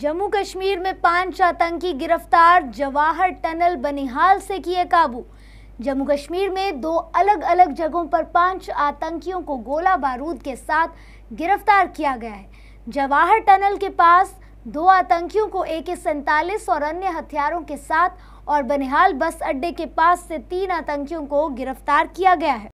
जम्मू कश्मीर में पाँच आतंकी गिरफ़्तार, जवाहर टनल बनिहाल से किए काबू। जम्मू कश्मीर में दो अलग अलग जगहों पर पाँच आतंकियों को गोला बारूद के साथ गिरफ़्तार किया गया है। जवाहर टनल के पास दो आतंकियों को ए के सैंतालीस और अन्य हथियारों के साथ और बनिहाल बस अड्डे के पास से तीन आतंकियों को गिरफ़्तार किया गया है।